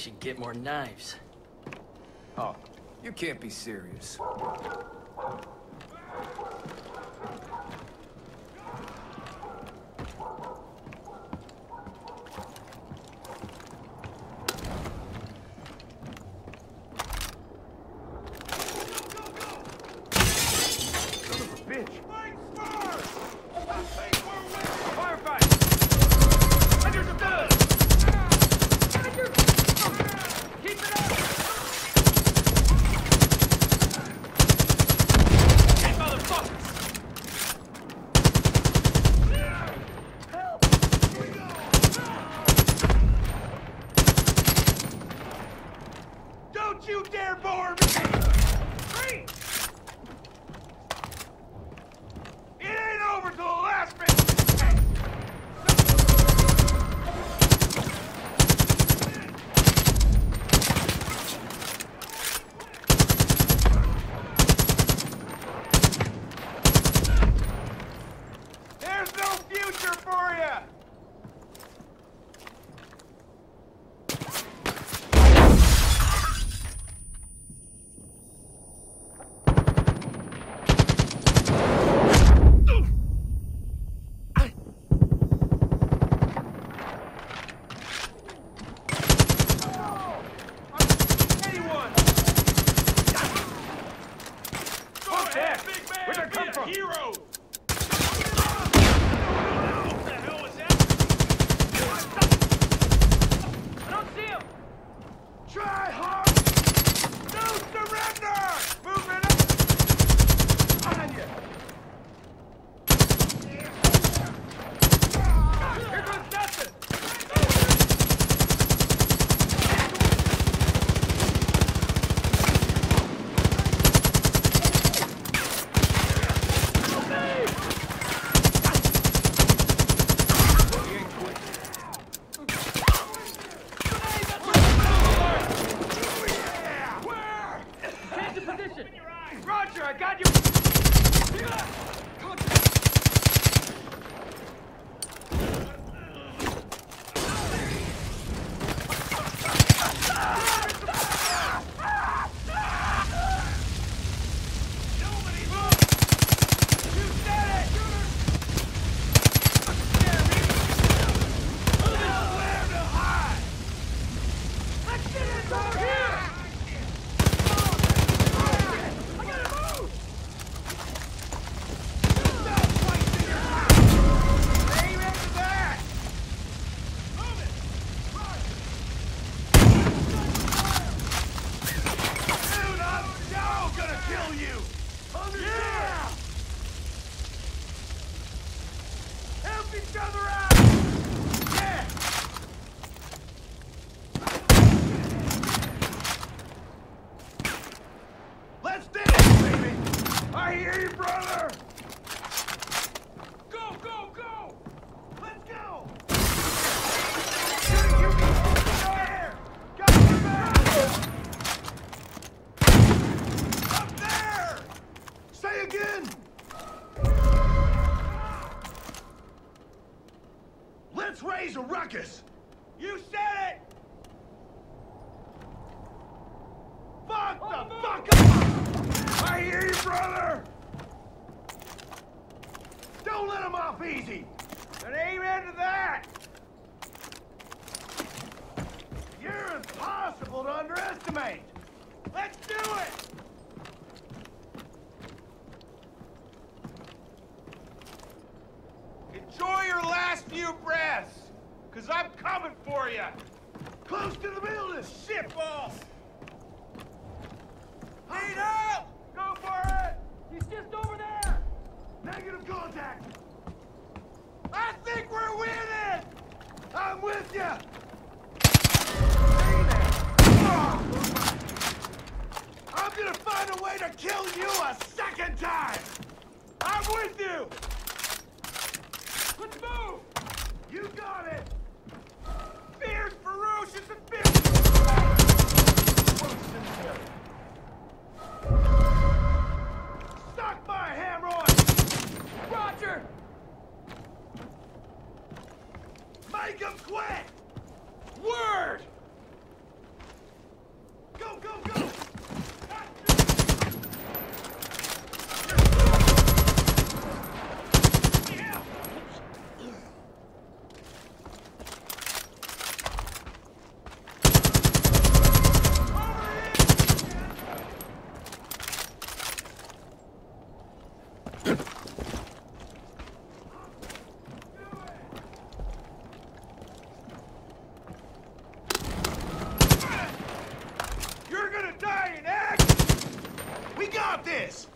should get more knives. Oh, you can't be serious. Don't Ahead, big! Where'd? Hero! Try hard! No surrender! Moving up! On you! Here goes Dustin! Where? Change the position! Roger, I got you! Nobody move! You said it! Nowhere to hide! Let's get it over here! I gotta move! Stop wasting your time! Aim into that! Move it! Dude, I'm now gonna kill you! Yeah! Help each other out! Let's raise a ruckus! You said it! Fuck the oh, fuck up! I hear you, brother! Don't let him off easy! And amen to that! You're impossible to underestimate! Let's do it! Last few breaths, cause I'm coming for you! Close to the middle of this shit boss. Need help! Go for it! He's just over there! Negative contact! I think we're winning! I'm with you! I'm gonna find a way to kill you a second time! I'm with you! Let's move! Make him quit! Word! Go, go, go! We got this!